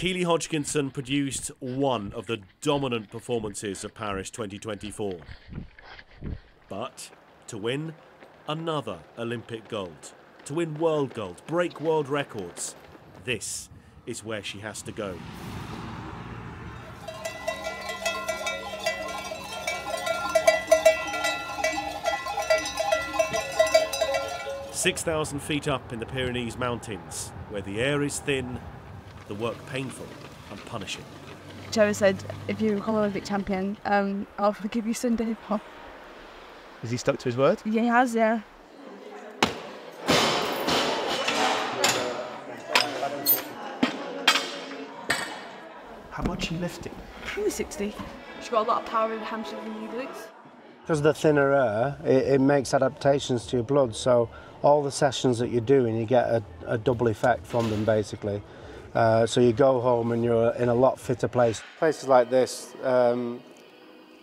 Keely Hodgkinson produced one of the dominant performances of Paris 2024. But to win another Olympic gold, to win world gold, break world records, this is where she has to go. 6,000 feet up in the Pyrenees Mountains, where the air is thin, the work painful and punishing. Joe said, if you become Olympic champion, um, I'll forgive you Sunday. Has he stuck to his word? Yeah, he has, yeah. How much are you lifting? Probably 60. She's got a lot of power in her hamstrings and knee glutes. Because of the thinner air, it, it, makes adaptations to your blood. So all the sessions that you're doing, you get a, a double effect from them, basically. Uh, so you go home and you're in a lot fitter place. Places like this, um,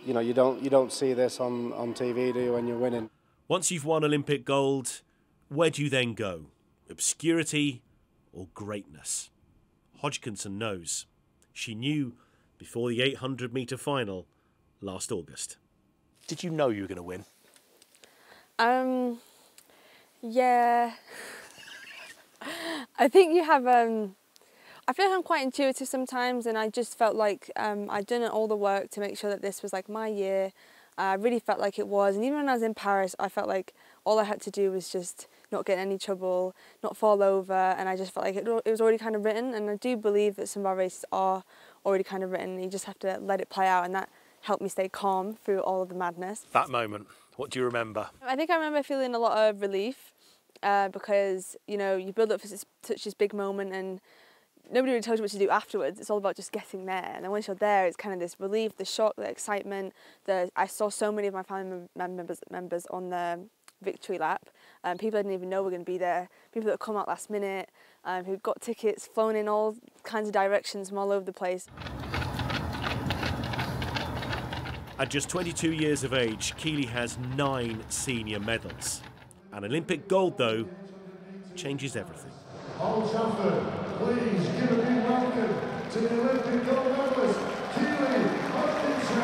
you know, you don't you don't see this on, on TV, do you, when you're winning? Once you've won Olympic gold, where do you then go? Obscurity or greatness? Hodgkinson knows. She knew before the 800 metre final last August. Did you know you were going to win? Um, yeah. I think you have. Um, I feel like I'm quite intuitive sometimes, and I just felt like um, I'd done all the work to make sure that this was like my year. I really felt like it was, and even when I was in Paris, I felt like all I had to do was just not get in any trouble, not fall over, and I just felt like it, it was already kind of written. And I do believe that some of our races are already kind of written. You just have to let it play out, and that helped me stay calm through all of the madness. That moment, what do you remember? I think I remember feeling a lot of relief uh, because, you know, you build up for such this big moment and nobody really tells you what to do afterwards. It's all about just getting there. And then once you're there, it's kind of this relief, the shock, the excitement. The, I saw so many of my family members, members on the victory lap. Um, people I didn't even know were going to be there. People that come out last minute, um, who got tickets, flown in all kinds of directions from all over the place. At just 22 years of age, Keely has nine senior medals. An Olympic gold, though, changes everything. Old Trafford, please give a big welcome to the Olympic gold medalist, Keely Hodgkinson.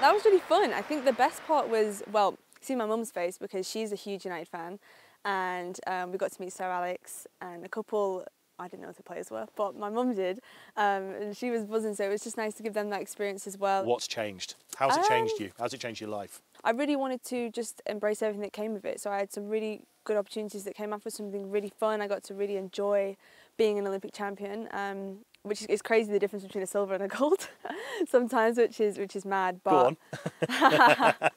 That was really fun. I think the best part was, well, see my mum's face because she's a huge United fan and um, we got to meet Sir Alex and a couple I didn't know what the players were, but my mum did, um, and she was buzzing. So it was just nice to give them that experience as well. What's changed? How's it um, changed you? How's it changed your life? I really wanted to just embrace everything that came with it. So I had some really good opportunities that came up with something really fun. I got to really enjoy being an Olympic champion, um, which is, crazy the difference between a silver and a gold sometimes, which is which is mad. But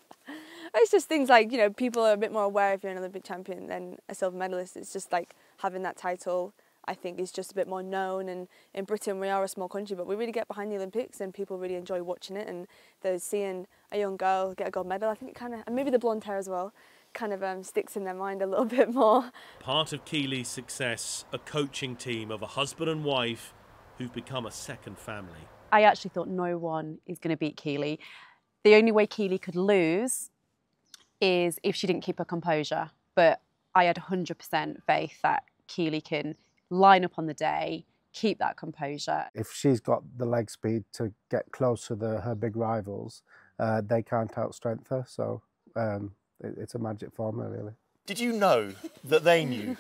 it's just things like you know people are a bit more aware if you're an Olympic champion than a silver medalist. It's just like having that title I think is just a bit more known. And in Britain, we are a small country, but we really get behind the Olympics and people really enjoy watching it. And they're seeing a young girl get a gold medal, I think it kind of, and maybe the blonde hair as well, kind of um, sticks in their mind a little bit more. Part of Keely's success, a coaching team of a husband and wife who've become a second family. I actually thought no one is going to beat Keely. The only way Keely could lose is if she didn't keep her composure. But I had 100% faith that Keely can line up on the day, keep that composure. If she's got the leg speed to get close to the, her big rivals, uh, they can't outstrength her. So um, it, it's a magic formula, really. Did you know that they knew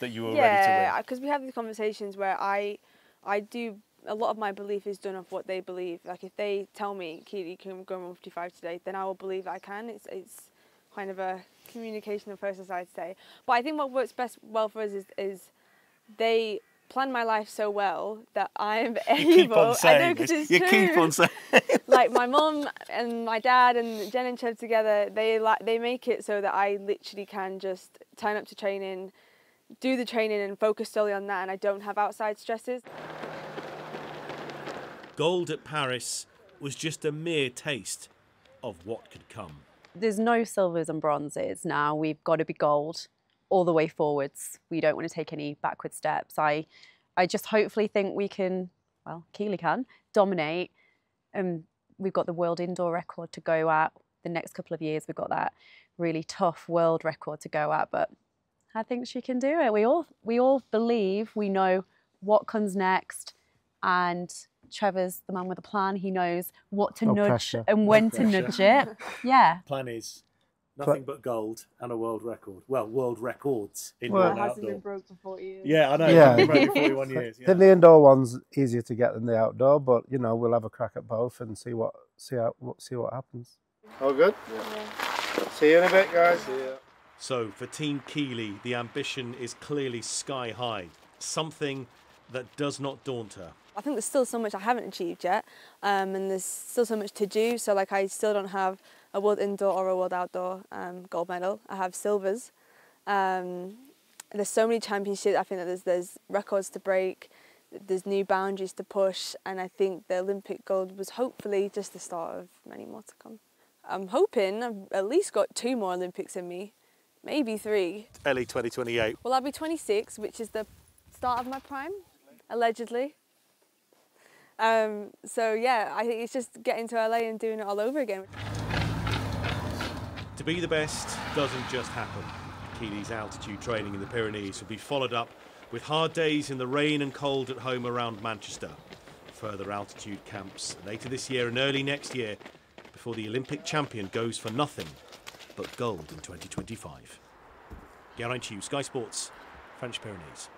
that you were yeah, ready to win? Yeah, because we have these conversations where I, I do a lot of my belief is done off what they believe. Like if they tell me, Keely, can go 155 today, then I will believe I can. It's it's kind of a communication of process, I'd say. But I think what works best well for us is is they plan my life so well that I'm able. You keep on saying I know, it's You true. keep on saying. like my mom and my dad and Jen and Trev together, they like they make it so that I literally can just turn up to training, do the training, and focus solely on that, and I don't have outside stresses. Gold at Paris was just a mere taste of what could come. There's no silvers and bronzes now. We've got to be gold all the way forwards. We don't want to take any backward steps. I, I just hopefully think we can, well, Keely can, dominate. And um, we've got the world indoor record to go at. The next couple of years, we've got that really tough world record to go at. But I think she can do it. We all, we all believe, we know what comes next, and Trevor's the man with a plan. He knows what to No nudge pressure. and when to nudge it. Yeah. Plan is nothing but gold and a world record. Well, world records in Well- and It hasn't outdoor. been broke for 40 years. Yeah, I know. Yeah. Yeah. Been 41 years. I Yeah. think the indoor one's easier to get than the outdoor, but you know we'll have a crack at both and see what see how what, see what happens. All good. See you in a bit, guys. See ya. So, for Team Keely, the ambition is clearly sky high, something that does not daunt her. I think there's still so much I haven't achieved yet, um, and there's still so much to do. So like I still don't have a world indoor or a world outdoor um, gold medal. I have silvers. Um, there's so many championships. I think that there's there's records to break. There's new boundaries to push, and I think the Olympic gold was hopefully just the start of many more to come. I'm hoping I've at least got two more Olympics in me, maybe three. LA 2028. Well, I'll be 26, which is the start of my prime, allegedly. Um, so yeah, I think it's just getting to LA and doing it all over again. To be the best doesn't just happen. Keely's altitude training in the Pyrenees will be followed up with hard days in the rain and cold at home around Manchester. Further altitude camps later this year and early next year before the Olympic champion goes for nothing but gold in 2025. Geraint Hughes, Sky Sports, French Pyrenees.